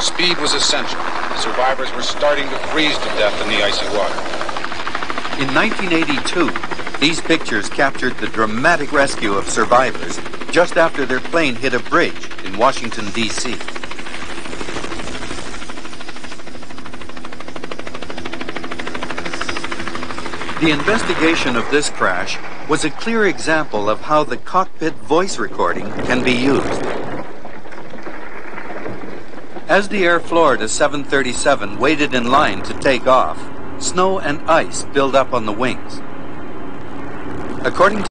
Speed was essential. Survivors were starting to freeze to death in the icy water. In 1982, these pictures captured the dramatic rescue of survivors just after their plane hit a bridge in Washington, D.C. The investigation of this crash was a clear example of how the cockpit voice recording can be used. As the Air Florida 737 waited in line to take off, snow and ice built up on the wings. According to